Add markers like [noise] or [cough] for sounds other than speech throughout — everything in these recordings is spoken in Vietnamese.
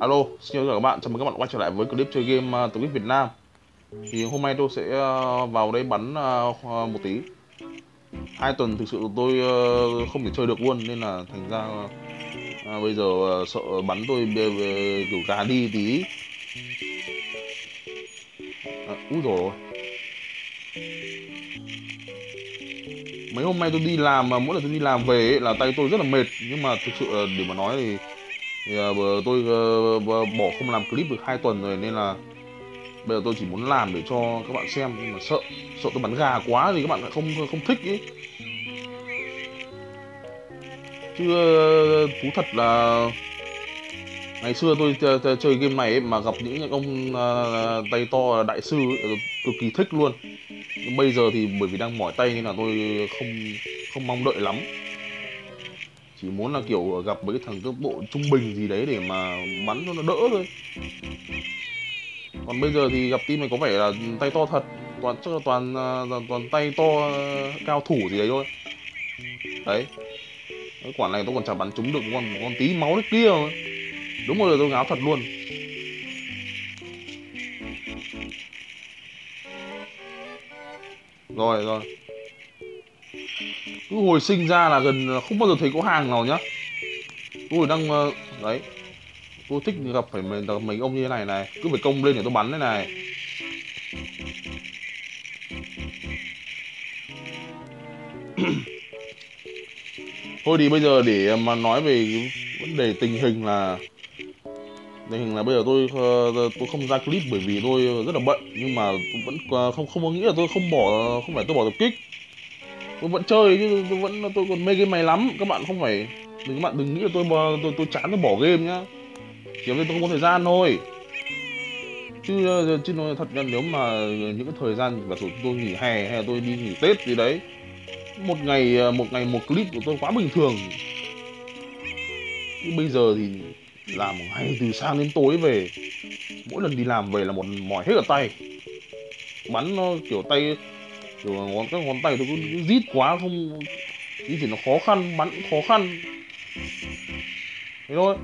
Alo, xin chào các bạn, chào mừng các bạn quay trở lại với clip chơi game à, uh, Clip Việt Nam. Thì hôm nay tôi sẽ uh, vào đây bắn uh, một tí. Hai tuần thực sự tôi uh, không thể chơi được luôn nên là thành ra uh, bây giờ uh, sợ bắn tôi bê kiểu gà đi tí. À, Úi rồi Mấy hôm nay tôi đi làm mà mỗi lần tôi đi làm về ấy, là tay tôi rất là mệt. Nhưng mà thực sự để mà nói thì thì uh, tôi uh, bỏ không làm clip được hai tuần rồi nên là bây giờ tôi chỉ muốn làm để cho các bạn xem nhưng mà sợ sợ tôi bắn gà quá thì các bạn lại không không thích ý. Chứ uh, thú thật là ngày xưa tôi chơi game này ấy, mà gặp những ông uh, tay to đại sư ấy, cực kỳ thích luôn. Nhưng bây giờ thì bởi vì đang mỏi tay nên là tôi không không mong đợi lắm chỉ muốn là kiểu gặp mấy cái thằng cấp bộ trung bình gì đấy để mà bắn cho nó đỡ thôi. Còn bây giờ thì gặp team này có vẻ là tay to thật. Toàn chắc là toàn à, toàn, toàn tay to à, cao thủ gì đấy thôi. Đấy. Cái quả này tôi còn chả bắn trúng được con con tí máu đấy kia rồi đúng rồi tôi ngáo thật luôn. Rồi rồi cứ hồi sinh ra là gần không bao giờ thấy có hàng nào nhá. Tôi đang ờ, đấy. Tôi thích gặp phải mình gặp mấy ông như thế này này. Cứ phải công lên để tôi bắn thế này. [coughs] Thôi thì bây giờ để mà nói về vấn đề tình hình là, tình hình là bây giờ tôi ờ, tôi không ra clip bởi vì tôi rất là bận. Nhưng mà vẫn ờ, không không có nghĩ là tôi không bỏ, không phải tôi bỏ tập kích tôi vẫn chơi chứ, tôi vẫn, tôi còn mê game này lắm. Các bạn không phải đừng các bạn đừng nghĩ là tôi tôi tôi chán tôi bỏ game nhá. Chỉ vì tôi không có thời gian thôi. Chứ ờ, chứ nói thật là nếu mà những cái thời gian và tôi nghỉ hè hay là tôi đi nghỉ tết gì đấy, một ngày ờ, một ngày một clip của tôi quá bình thường. Nhưng bây giờ thì làm một từ sáng đến tối về, mỗi lần đi làm về là một mỏi hết cả tay. Bắn nó kiểu tay kiểu ngón các ngón tay tôi cứ rít quá không di chuyển nó khó khăn bắn cũng khó khăn. Thế thôi.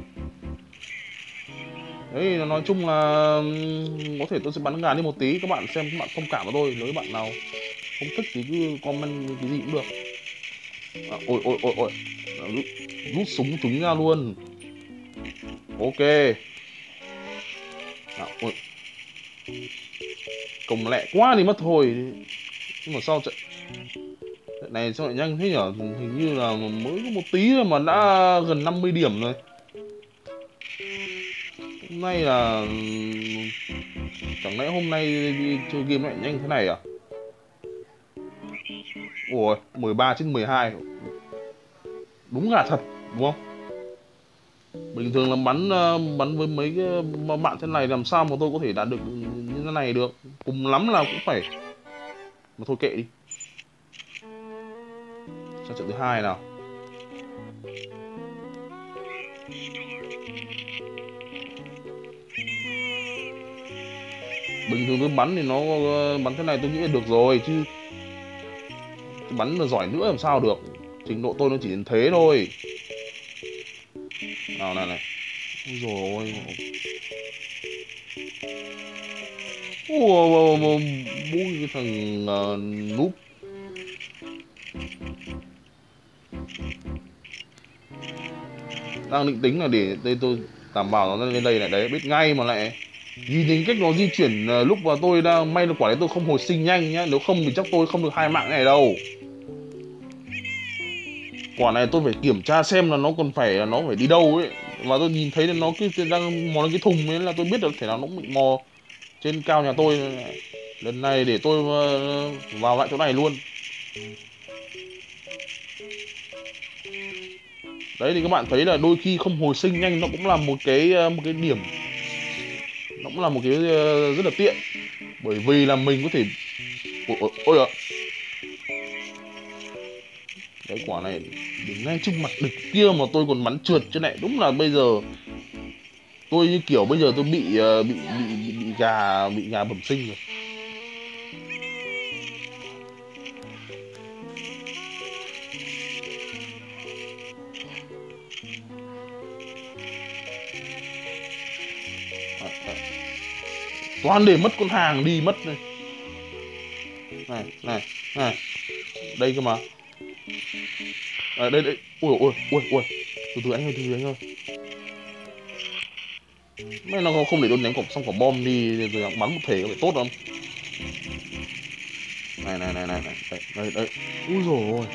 Đấy nói chung là có thể tôi sẽ bắn gà đi một tí. Các bạn xem các bạn thông cảm với tôi nếu bạn nào không thích thì cứ comment cái gì cũng được. À, ôi ôi ôi ôi. À, rút, rút súng chúng ra luôn. Ok. À, ôi. công lẹ quá thì mất thôi nhưng mà sao trận trận này sao lại nhanh thế nhở? Hình như là mới có một tí thôi mà đã gần 50 điểm rồi. Hôm nay là chẳng lẽ hôm nay đi chơi game lại nhanh thế này à? Ủa 13 trên 12 đúng là thật, đúng không? Bình thường là bắn ờ, bắn với mấy cái ờ, bạn thế này làm sao mà tôi có thể đạt được như thế này được? Cùng lắm là cũng phải mà thôi kệ đi. Sang trận thứ hai nào? Bình thường tôi bắn thì nó, bắn thế này tôi nghĩ là được rồi, chứ bắn là giỏi nữa làm sao được. Trình độ tôi nó chỉ đến thế thôi. Nào, này này. Ôi rồi Ủa, bố cái thằng uh, núp. Đang định tính là để đây tôi đảm bảo nó lên đây này. Đấy biết ngay mà lại nhìn đến cách nó di chuyển uh, lúc mà tôi đang may là quả đấy tôi không hồi sinh nhanh nhá. Nếu không thì chắc tôi không được hai mạng này đâu. Quả này tôi phải kiểm tra xem là nó còn phải à, nó phải đi đâu ấy. Và tôi nhìn thấy là nó cứ đang mò cái thùng ấy là tôi biết được thể nào nó bị mò trên cao nhà tôi lần này để tôi ờ, vào lại chỗ này luôn. Đấy thì các bạn thấy là đôi khi không hồi sinh nhanh nó cũng là một cái ờ, một cái điểm nó cũng là một cái ờ, rất là tiện. Bởi vì là mình có thể ôi, ôi ạ. Cái quả này đứng ngay trước mặt địch kia mà tôi còn bắn trượt chứ này. Đúng là bây giờ tôi như kiểu bây giờ tôi bị, bị, bị gà bị gà bẩm sinh rồi. Toàn để mất con hàng đi mất này này này này. Đây cơ mà. À, đây đây. Ui ui ui ui. Từ từ anh ơi từ từ anh ơi mấy nó không để đốt ném cổng xong quả bom đi rồi bắn một thể có phải tốt không? Này này này này này đây đây, đây. ui rồi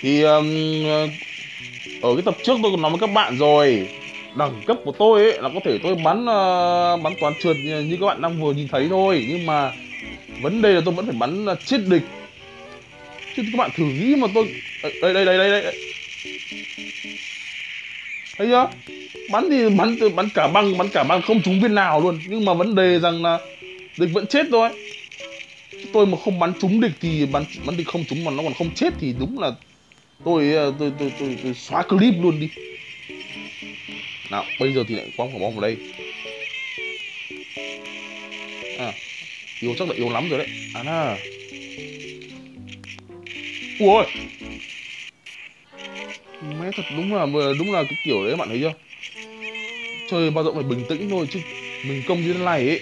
thì um, ở cái tập trước tôi còn nói với các bạn rồi đẳng cấp của tôi ấy là có thể tôi bắn uh, bắn toàn trượt như, như các bạn đang vừa nhìn thấy thôi. Nhưng mà vấn đề là tôi vẫn phải bắn uh, chết địch. Chứ các bạn thử nghĩ mà tôi đây đây đây đây đây thấy chưa? Bắn thì bắn từ bắn cả băng bắn cả băng không trúng viên nào luôn. Nhưng mà vấn đề rằng là địch vẫn chết thôi. Tôi mà không bắn trúng địch thì bắn bắn địch không trúng mà nó còn không chết thì đúng là tôi ờ, tôi tôi tôi, tôi, tôi xóa clip luôn đi. Nào bây giờ thì lại quăng quả bom vào đây. À yếu chắc là yếu lắm rồi đấy. À na. Ui mẹ thật đúng là đúng là cái kiểu đấy bạn thấy chưa? Chơi bao giờ phải bình tĩnh thôi chứ. Mình công như thế này ấy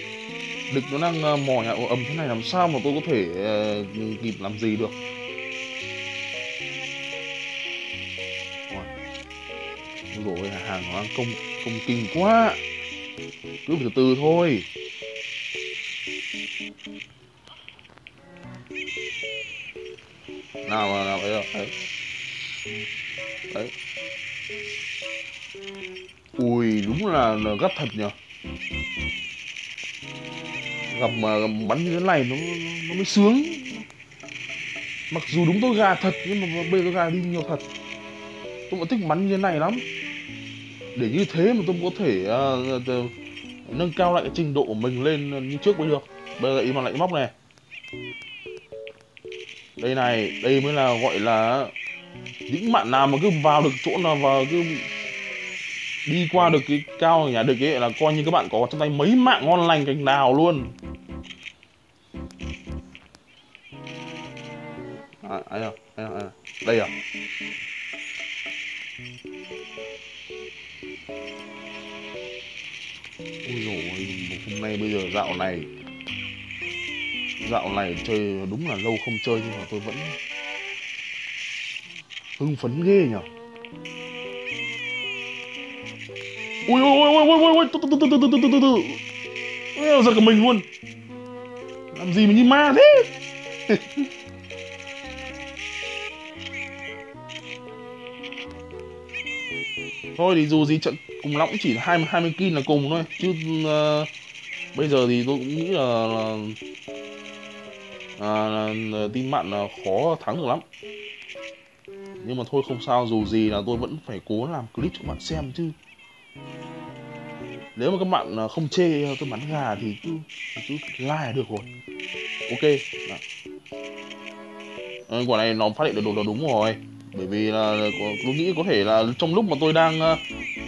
địch nó đang ờ, mò nhà ầm thế này làm sao mà tôi có thể uh, kịp làm gì được? Rồi hàng nó đang công công kinh quá. Cứ từ từ thôi. Nào nào đấy đấy đấy. Ui đúng là, là gắt thật nhở gặp mà bắn như thế này nó nó mới sướng. Mặc dù đúng tôi gà thật nhưng mà bây giờ tôi gà đi nhiều thật. Tôi vẫn thích bắn như thế này lắm. Để như thế mà tôi có thể uh, uh, nâng cao lại cái trình độ của mình lên như trước bây giờ bây giờ im mà lại móc này. Đây này đây mới là gọi là những bạn nào mà cứ vào được chỗ nào vào cứ đi qua được cái cao nhà được ấy là coi như các bạn có trong tay mấy mạng ngon lành cành đào luôn à, ai à, à, à. đây à ôi rồi hôm nay bây giờ dạo này dạo này chơi đúng là lâu không chơi nhưng mà tôi vẫn hưng phấn ghê nhở ui ui ui ui ui ui từ từ từ từ từ từ từ từ giật cả mình luôn làm gì mà như ma thế thôi thì dù gì trận cùng lắm chỉ hai hai mươi kin là cùng thôi chứ uh, bây giờ thì tôi cũng nghĩ là, là, là, là, là tin bạn là khó thắng được lắm nhưng mà thôi không sao dù gì là tôi vẫn phải cố làm clip cho bạn xem chứ. Nếu mà các bạn à, không chê tôi bắn gà thì cứ cứ like được rồi. Ok Đó. À, quả này nó phát hiện được đồ đúng rồi. Bởi vì là tôi nghĩ có thể là trong lúc mà tôi đang à,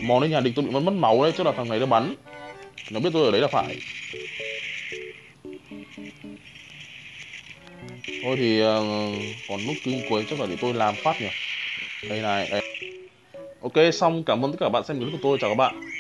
mò lên nhà địch tôi bị mất mất máu đấy chắc là thằng này nó bắn. Nó biết tôi ở đấy là phải. Thôi thì ờ, còn lúc kinh cuối chắc là để tôi làm phát nhỉ? Đây này, đây. Ok, xong, cảm ơn tất cả các bạn xem clip của tôi, chào các bạn.